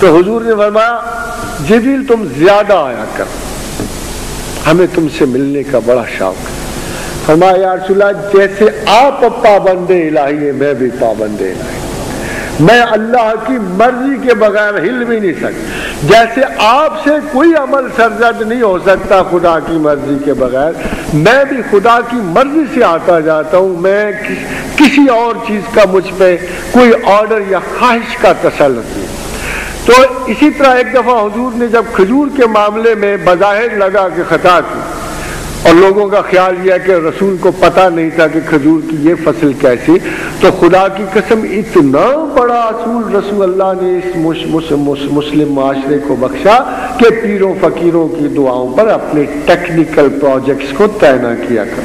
تو حضور نے فرمایا، جبریل تم زیادہ آیا کر۔ ہمیں تم سے ملنے کا بڑا شوق ہے۔ فرمایا، یا رسول اللہ، جیسے آپ پابند الہی ہے میں بھی پابند الہی میں اللہ کی مرضی کے بغیر ہل بھی نہیں سکتا۔ جیسے آپ سے کوئی عمل سرزد نہیں ہو سکتا خدا کی مرضی کے بغیر، میں بھی خدا کی مرضی سے آتا جاتا ہوں۔ میں کسی اور چیز کا مجھ پہ کوئی آرڈر یا خواہش کا تسلط نہیں۔ تو اسی طرح ایک دفعہ حضور نے جب کھجور کے معاملے میں بظاہر لگا کہ خطا کی اور لوگوں کا خیال یہ کہ رسول کو پتا نہیں تھا کہ کھجور کی یہ فصل کیسی، تو خدا کی قسم اتنا بڑا اصول رسول اللہ نے اس مسلم معاشرے کو بخشا کہ پیروں فقیروں کی دعاؤں پر اپنے ٹیکنیکل پروجیکٹس کو تعینہ کیا کر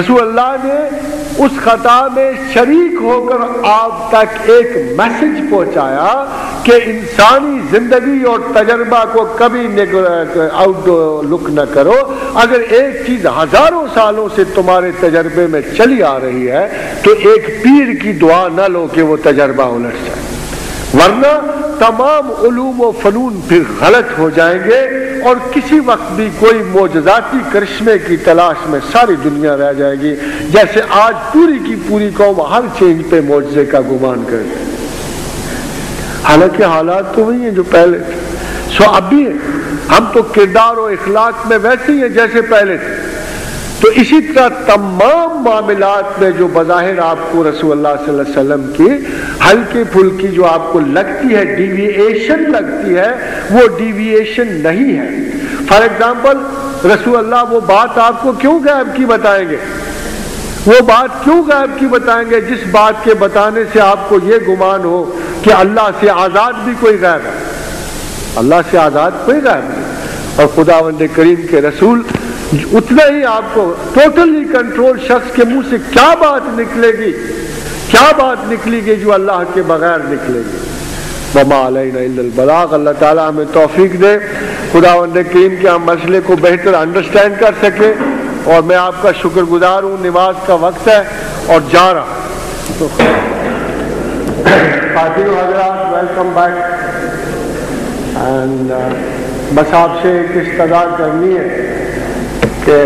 رسول اللہ نے اس خطا میں شریک ہو کر آپ تک ایک میسج پہنچایا کہ انسانی زندگی اور تجربہ کو کبھی آؤٹ لک نہ کرو۔ اگر ایک چیز ہزاروں سالوں سے تمہارے تجربے میں چلی آ رہی ہے، تو ایک پیر کی دعا نہ لو کہ وہ تجربہ الٹ جائے۔ ورنہ تمام علوم و فنون پھر غلط ہو جائیں گے۔ اور کسی وقت بھی کوئی موجزاتی کرشمے کی تلاش میں ساری دنیا رہ جائے گی، جیسے آج پوری کی پوری قوم ہر چیز پہ معجزے کا گمان کرتے حالانکہ حالات تو وہی ہیں جو پہلے تھے۔ سو اب بھی ہم تو کردار و اخلاق میں ویسے ہی ہیں جیسے پہلے تھے۔ تو اسی طرح تمام معاملات میں جو بظاہر آپ کو رسول اللہ صلی اللہ علیہ وسلم کی ہلکی پھلکی جو آپ کو لگتی ہے ڈیویشن لگتی ہے، وہ ڈیویشن نہیں ہے۔ فار ایگزامپل رسول اللہ وہ بات آپ کو کیوں غائب کی بتائیں گے؟ وہ بات کیوں غائب کی بتائیں گے؟ جس بات کے بتانے سے آپ کو یہ گمان ہو کہ اللہ سے آزاد بھی کوئی غائب ہے۔ اللہ سے آزاد کوئی غائب نہیں۔ اور خدا وند کریم کے رسول اتنا ہی آپ کو ٹوٹلی کنٹرول شخص کے منہ سے کیا بات نکلے گی؟ کیا بات نکلی گی جو اللہ کے بغیر نکلے گی؟ بما علینا البلاغ۔ اللہ تعالیٰ ہمیں توفیق دے۔ خدا کریم کے ہم مسئلے کو بہتر انڈرسٹینڈ کر سکے۔ اور میں آپ کا شکر گزار ہوں، نماز کا وقت ہے اور جا رہا۔ تو حضرات ویلکم بیک اینڈ بس آپ سے ایک استدار کرنی ہے۔ کہ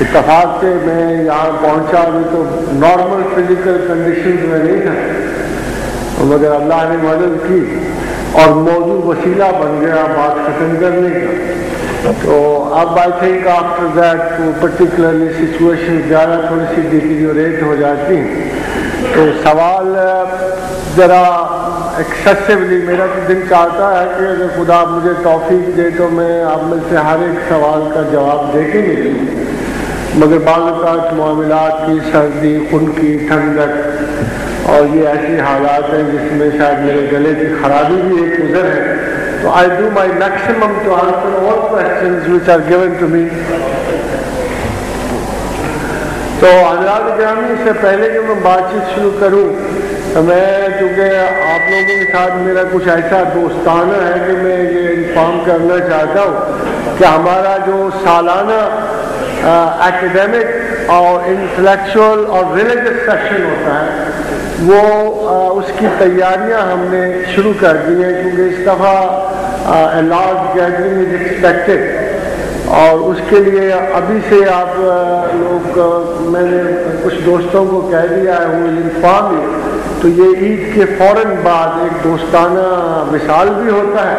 اتفاق سے میں یہاں پہنچا ابھی تو نارمل فزیکل کنڈیشن میں نہیں تھا۔ مگر اللہ نے مدد کی اور موضوع وسیلہ بن گیا بات ختم کرنے کا۔ تو اب I think after that particularly situation زیادہ تھوڑی سی ڈیٹیریوریٹ ہو جاتی ہیں۔ تو سوال ذرا ایکسیسولی میرا تو دل چاہتا ہے کہ اگر خدا مجھے توفیق دے تو میں آپ میں سے ہر ایک سوال کا جواب دے کے نکلوں مگر بعض اوقات معاملات کی سردی، خون کی ٹھنڈک اور یہ ایسی حالات ہیں جس میں شاید میرے گلے کی خرابی بھی ایک گزر ہے۔ تو I do my maximum to answer all questions which are given to me تو حضرات گرامی سے پہلے کہ میں بات چیت شروع کروں میں چونکہ آپ لوگوں کے ساتھ میرا کچھ ایسا دوستانہ ہے کہ میں یہ انفارم کرنا چاہتا ہوں کہ ہمارا جو سالانہ اکیڈیمک اور انٹلیکچوئل اور ریلیجس سیکشن ہوتا ہے، وہ اس کی تیاریاں ہم نے شروع کر دی ہیں کیونکہ اس دفعہ لارج گیدرنگ از ایکسپیکٹڈ اور اس کے لیے ابھی سے آپ لوگ میں نے کچھ دوستوں کو کہہ دیا ہے، وہ انفارم ہی تو یہ عید کے فوراً بعد ایک دوستانہ مثال بھی ہوتا ہے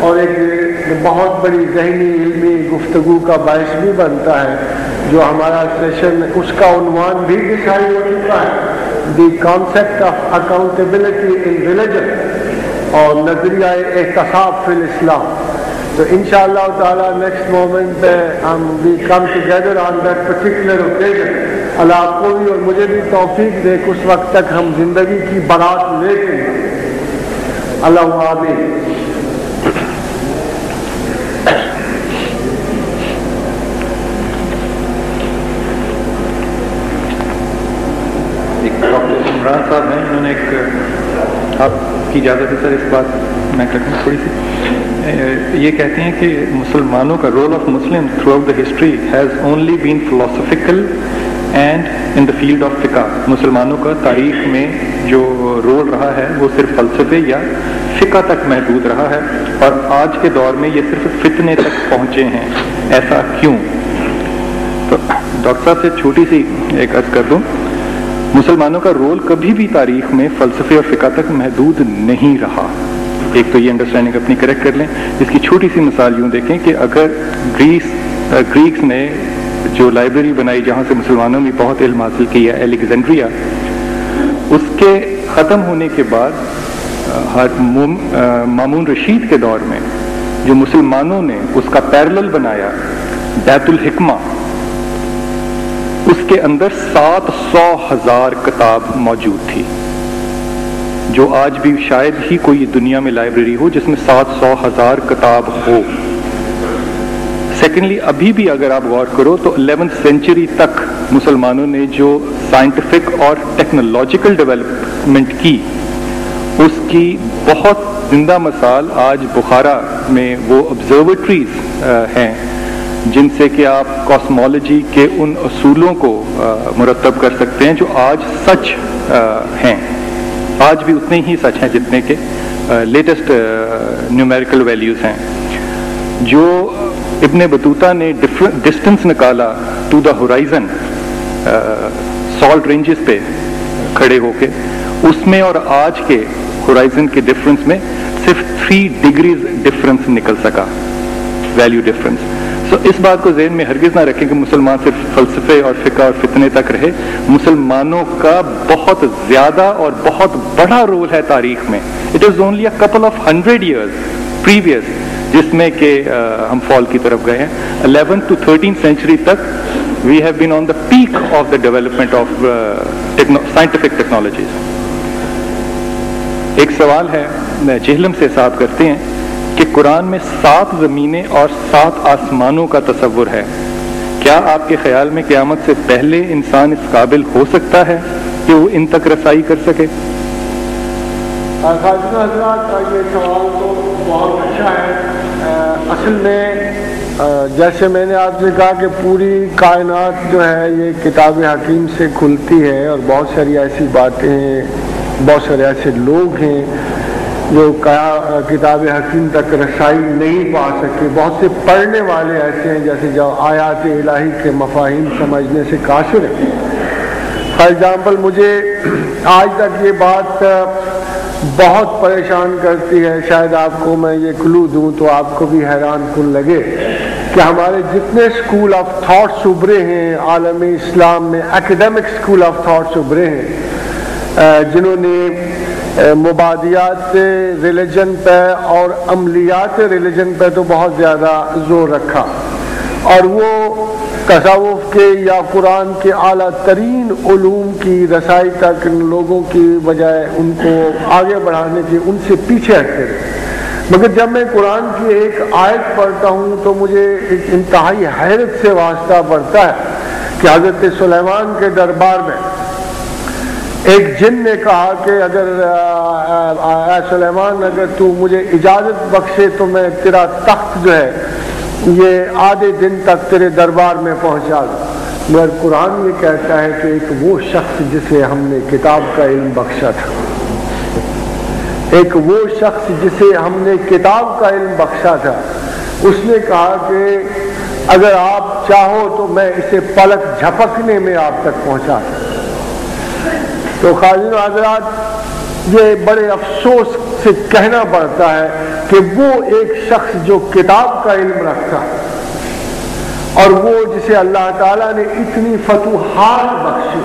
اور ایک بہت بڑی ذہنی، علمی گفتگو کا باعث بھی بنتا ہے، جو ہمارا سیشن اس کا عنوان بھی دکھائی ہو چکا ہے۔ The concept of accountability in religion اور نظریہ احتساب فی الاسلام۔ تو ان شاء اللہ تعالیٰ نیکسٹ مومنٹ ہم we come together on that particular occasion اللہ آپ کو بھی اور مجھے بھی توفیق دے کہ اس وقت تک ہم زندگی کی برات لے کے اللہ آمین عمران صاحب ہیں، انہوں نے ایک، آپ کی اجازت ہے سر اس بات میں کہتا ہوں تھوڑی سی۔ یہ کہتے ہیں کہ مسلمانوں کا role of Muslim throughout the history has only been philosophical and in the field of فقہ مسلمانوں کا تاریخ میں جو رول رہا ہے وہ صرف فلسفے یا فقہ تک محدود رہا ہے اور آج کے دور میں یہ صرف فتنے تک پہنچے ہیں۔ ایسا کیوں؟ تو ڈاکٹر صاحب سے چھوٹی سی ایک عرض کر دوں۔ مسلمانوں کا رول کبھی بھی تاریخ میں فلسفے اور فقہ تک محدود نہیں رہا۔ ایک تو یہ انڈرسٹینڈنگ اپنی کریکٹ کر لیں۔ اس کی چھوٹی سی مثال یوں دیکھیں کہ اگر گریس، گریکس نے جو لائبریری بنائی جہاں سے مسلمانوں نے بہت علم حاصل کیا، الیگزینڈریا، اس کے ختم ہونے کے بعد مامون رشید کے دور میں جو مسلمانوں نے اس کا پیرلل بنایا، بیت الحکمہ، اس کے اندر سات سو ہزار کتاب موجود تھی۔ جو آج بھی شاید ہی کوئی دنیا میں لائبریری ہو جس میں سات سو ہزار کتاب ہو۔ سیکنڈلی ابھی بھی اگر آپ غور کرو تو الیونتھ سینچری تک مسلمانوں نے جو سائنٹیفک اور ٹیکنالوجیکل ڈیولپمنٹ کی، اس کی بہت زندہ مثال آج بخارا میں وہ آبزرویٹریز ہیں جن سے کہ آپ کاسمولوجی کے ان اصولوں کو مرتب کر سکتے ہیں جو آج سچ ہیں۔ آج بھی اتنے ہی سچ ہیں جتنے کے لیٹسٹ نیومیریکل ویلیوز ہیں۔ جو ابن بطوطہ نے ڈسٹنس نکالا to the horizon salt ranges پہ کھڑے ہو کے۔ اس میں اور آج کے ہورائزن کے ڈفرنس میں صرف تھری ڈگریز ڈفرنس نکل سکا ویلیو ڈفرنس تو اس بات کو ذہن میں ہرگز نہ رکھیں کہ مسلمان صرف فلسفے اور فقہ اور فتنے تک رہے۔ مسلمانوں کا بہت زیادہ اور بہت بڑا رول ہے تاریخ میں۔ It is only a couple of hundred years previous جس میں کہ ہم فال کی طرف گئے ہیں۔ الیون ٹو تھرٹین سینچری تک we have been on the peak of the development of scientific technologies ایک سوال ہے جہلم سے صاحب کرتے ہیں کہ قرآن میں سات زمینیں اور سات آسمانوں کا تصور ہے۔ کیا آپ کے خیال میں قیامت سے پہلے انسان اس قابل ہو سکتا ہے کہ وہ ان تک رسائی کر سکے؟ حضرات کا یہ سوال تو بہت اچھا ہے اصل میں جیسے میں نے آپ سے کہا کہ پوری کائنات جو ہے یہ کتاب حکیم سے کھلتی ہے اور بہت ساری ایسی باتیں ہیں، بہت سارے ایسے لوگ ہیں جو کتاب حکیم تک رسائی نہیں پا سکے۔ بہت سے پڑھنے والے ایسے ہیں جیسے جو آیات الہی کے مفاہیم سمجھنے سے قاصر ہیں۔ فار ایگزامپل مجھے آج تک یہ بات بہت پریشان کرتی ہے، شاید آپ کو میں یہ کلو دوں تو آپ کو بھی حیران کن لگے کہ ہمارے جتنے اسکول آف تھاٹس ابھرے ہیں، عالم اسلام میں اکیڈمک اسکول آف تھاٹس ابھرے ہیں۔ جنہوں نے مبادیات ریلیجن پہ اور عملیات ریلیجن پہ تو بہت زیادہ زور رکھا۔ اور وہ تصوف کے یا قرآن کے اعلیٰ ترین علوم کی رسائی تک لوگوں کی بجائے ان کو آگے بڑھانے کی ان سے پیچھے ہٹتے رہے۔ مگر جب میں قرآن کی ایک آیت پڑھتا ہوں تو مجھے ایک انتہائی حیرت سے واسطہ پڑتا ہے کہ حضرت سلیمان کے دربار میں ایک جن نے کہا کہ اگر اے سلیمان، اگر تو مجھے اجازت بخشے تو میں تیرا تخت جو ہے یہ آدھے دن تک تیرے دربار میں پہنچا مگر قرآن یہ کہتا ہے کہ ایک وہ شخص جسے ہم نے کتاب کا علم بخشا تھا۔ ایک وہ شخص جسے ہم نے کتاب کا علم بخشا تھا۔ اس نے کہا کہ اگر آپ چاہو تو میں اسے پلک جھپکنے میں آپ تک پہنچا تو خاجن حضرات، یہ بڑے افسوس سے کہنا پڑتا ہے کہ وہ ایک شخص جو کتاب کا علم رکھتا ہے اور وہ جسے اللہ تعالیٰ نے اتنی فتوحات بخشی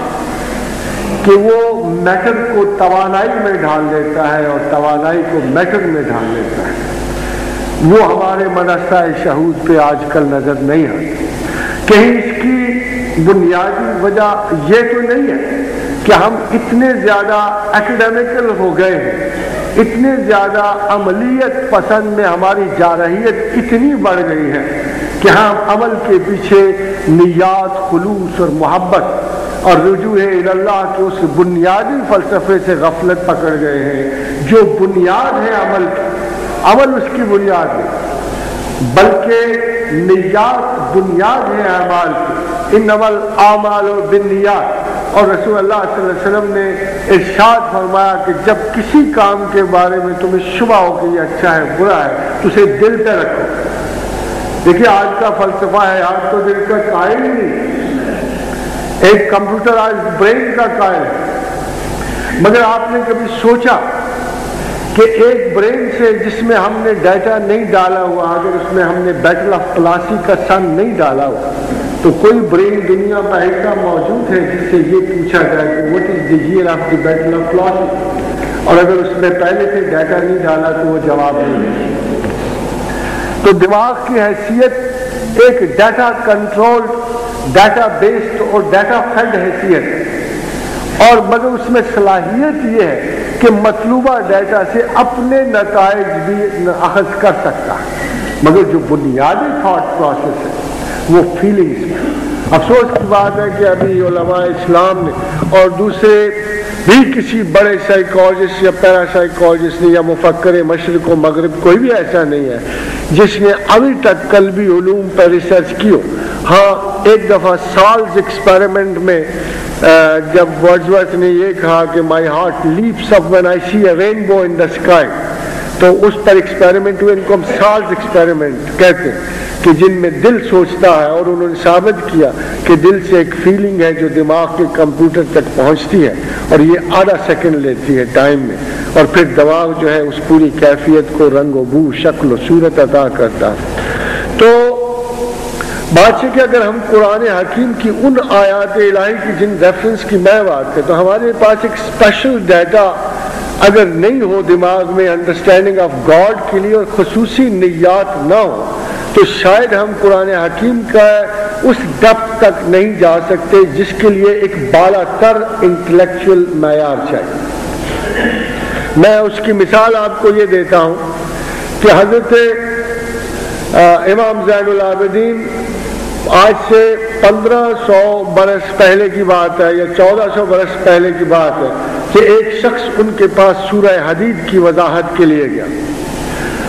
کہ وہ میٹر کو توانائی میں ڈھال دیتا ہے اور توانائی کو میٹر میں ڈھال دیتا ہے۔ وہ ہمارے مدرسہ شہود پہ آج کل نظر نہیں آتی۔ کہیں اس کی بنیادی وجہ یہ تو نہیں ہے کہ ہم اتنے زیادہ اکیڈیمیکل ہو گئے ہیں۔ اتنے زیادہ عملیت پسند میں ہماری جارحیت اتنی بڑھ گئی ہے کہ ہم عمل کے پیچھے نیات، خلوص اور محبت اور رجوع اللہ کے اس بنیادی فلسفے سے غفلت پکڑ گئے ہیں۔ جو بنیاد ہے عمل کی، عمل اس کی بنیاد ہے۔ بلکہ نیات، بنیاد ہے اعمال کی۔ ان نول اعمال و بنیاد اور رسول اللہ صلی اللہ علیہ وسلم نے ارشاد فرمایا کہ جب کسی کام کے بارے میں تمہیں شبہ ہو کہ یہ اچھا ہے، برا ہے، تو اسے دل پہ رکھو۔ دیکھیے، آج کا فلسفہ ہے، آج تو دل کا قائل نہیں۔ ایک کمپیوٹر آج برین کا قائل ہے۔ مگر آپ نے کبھی سوچا کہ ایک برین سے جس میں ہم نے ڈیٹا نہیں ڈالا ہوا، اگر اس میں ہم نے بیٹل آف پلاسی کا سن نہیں ڈالا ہوا تو کوئی برین دنیا میں ایسا موجود ہے جس سے یہ پوچھا جائے کہ what is the year of the battle of Plassey اور اگر اس میں پہلے سے ڈیٹا نہیں ڈالا تو وہ جواب نہیں دے تو دماغ کی حیثیت ایک ڈیٹا کنٹرول ڈیٹا بیسڈ اور ڈیٹا فیڈ حیثیت۔ اور مگر اس میں صلاحیت یہ ہے کہ مطلوبہ ڈیٹا سے اپنے نتائج بھی اخذ کر سکتا ہے۔ مگر جو بنیادی تھاٹ پروسیس ہے وہ فیلنگز افسوس کی بات ہے کہ ابھی علماء اسلام نے اور دوسرے بھی کسی بڑے سائیکالوجسٹ یا پیرا سائیکالوجسٹ نے یا مفکر مشرق و مغرب کوئی بھی ایسا نہیں ہے جس نے ابھی تک قلبی علوم پر ریسرچ کی ہو ہاں ایک دفعہ سالز ایکسپیریمنٹ میں جب ورڈزورتھ نے یہ کہا کہ my heart leaps up when I see a rainbow in the sky تو اس پر ایکسپیریمنٹ ہوئے، ان کو ہم سالز ایکسپیریمنٹ کہتے ہیں کہ جن میں دل سوچتا ہے اور انہوں نے ثابت کیا کہ دل سے ایک فیلنگ ہے جو دماغ کے کمپیوٹر تک پہنچتی ہے اور یہ آدھا سیکنڈ لیتی ہے ٹائم میں اور پھر دماغ جو ہے اس پوری کیفیت کو رنگ و بو، شکل و صورت عطا کرتا ہے۔ تو بات ہے کہ اگر ہم قرآن حکیم کی ان آیات الہی کی جن ریفرنس کی میں بات کریں تو ہمارے پاس ایک اسپیشل ڈیٹا اگر نہیں ہو دماغ میں انڈرسٹینڈنگ آف گاڈ کے لیے اور خصوصی نیات نہ ہو، تو شاید ہم قرآن حکیم کا اس ڈپ تک نہیں جا سکتے جس کے لیے ایک بالا تر انٹلیکچل معیار چاہیے۔ میں اس کی مثال آپ کو یہ دیتا ہوں کہ حضرت امام زین العابدین آج سے پندرہ سو برس پہلے کی بات ہے یا چودہ سو برس پہلے کی بات ہے۔ کہ ایک شخص ان کے پاس سورہ حدید کی وضاحت کے لیے گیا۔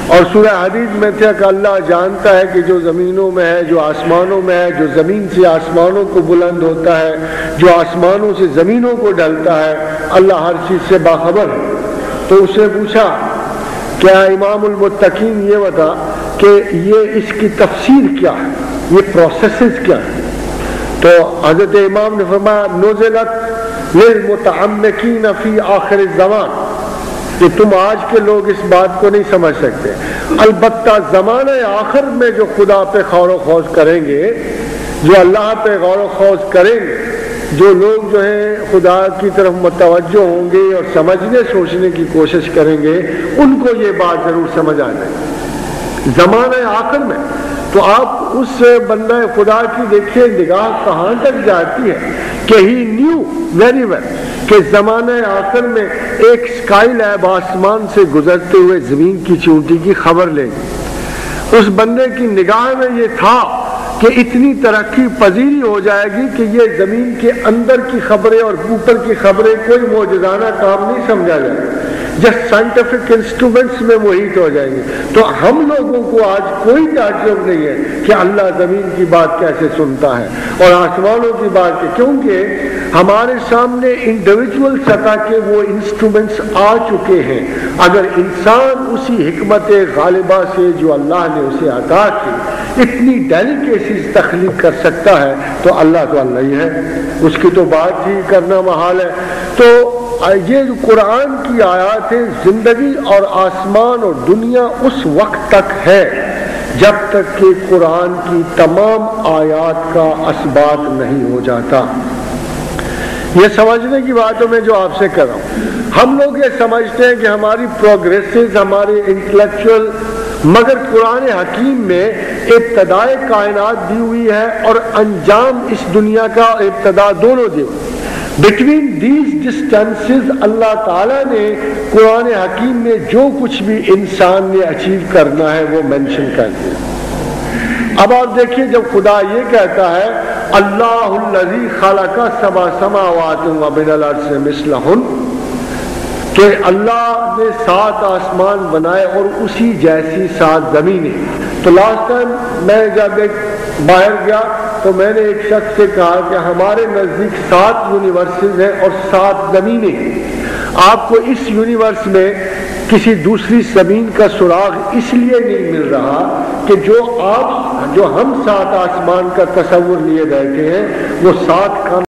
اور سورہ حدید میں تھے کہ اللہ جانتا ہے کہ جو زمینوں میں ہے، جو آسمانوں میں ہے، جو زمین سے آسمانوں کو بلند ہوتا ہے، جو آسمانوں سے زمینوں کو ڈلتا ہے، اللہ ہر چیز سے باخبر ہے۔ تو اس نے پوچھا، کیا امام المتقین یہ بتا کہ یہ اس کی تفسیر کیا ہے؟ یہ پروسیسز کیا ہیں؟ تو حضرت امام نے فرمایا نوزلت للمتعمقین فی آخر الزمان۔ کہ تم آج کے لوگ اس بات کو نہیں سمجھ سکتے۔ البتہ زمانہ آخر میں جو خدا پہ خور و خوض کریں گے، جو اللہ پہ غور و خوض کریں گے، جو لوگ جو ہیں خدا کی طرف متوجہ ہوں گے اور سمجھنے سوچنے کی کوشش کریں گے، ان کو یہ بات ضرور سمجھ آ جائے۔ گی زمانہ آخر میں تو آپ اس بندہ خدا کی دیکھیے نگاہ کہاں تک جاتی ہے؟ کہ ہی نیو ویری ویل کہ زمانہ آخر میں ایک اسکائی لیب آسمان سے گزرتے ہوئے زمین کی چونٹی کی خبر لے گی۔ اس بندے کی نگاہ میں یہ تھا کہ اتنی ترقی پذیری ہو جائے گی کہ یہ زمین کے اندر کی خبریں اور اوپر کی خبریں کوئی موجودانہ کام نہیں سمجھا جائے۔ جس سائنٹیفک انسٹرومنٹس میں محیط ہو جائیں گے۔ تو ہم لوگوں کو آج کوئی تعجب نہیں ہے کہ اللہ زمین کی بات کیسے سنتا ہے اور آسمانوں کی بات کیونکہ ہمارے سامنے انڈیویجول سطح کے وہ انسٹرومنٹس آ چکے ہیں۔ اگر انسان اسی حکمت غالبہ سے جو اللہ نے اسے عطا کی اتنی ڈیلیکیسیز تخلیق کر سکتا ہے تو اللہ تو اللہ ہی ہے۔ اس کی تو بات ہی کرنا محال ہے۔ تو یہ جو قرآن کی آیات ہے زندگی اور آسمان اور دنیا اس وقت تک ہے جب تک کہ قرآن کی تمام آیات کا اسبات نہیں ہو جاتا۔ یہ سمجھنے کی باتوں میں جو آپ سے کر رہا ہوں، ہم لوگ یہ سمجھتے ہیں کہ ہماری پروگریسز ہماری انٹلیکچوئل مگر قرآن حکیم میں ابتدائے کائنات دی ہوئی ہے اور انجام اس دنیا کا، ابتدا دونوں دی ہوئی بٹوین دیز ڈسٹینسز اللہ تعالیٰ نے قرآن حکیم میں جو کچھ بھی انسان نے اچیو کرنا ہے، وہ مینشن کر دیا۔ اب آپ دیکھیے جب خدا یہ کہتا ہے، اللہ الذی خلق سبا سماوات و بن الارض مثلہن، کہ اللہ نے سات آسمان بنائے اور اسی جیسی سات زمینیں۔ تو لاسٹ ٹائم میں جب ایک باہر گیا تو میں نے ایک شخص سے کہا کہ ہمارے نزدیک سات یونیورسز ہیں اور سات زمینیں آپ کو اس یونیورس میں کسی دوسری زمین کا سراغ اس لیے نہیں مل رہا کہ جو آپ، جو ہم سات آسمان کا تصور لیے بیٹھے ہیں، وہ سات کام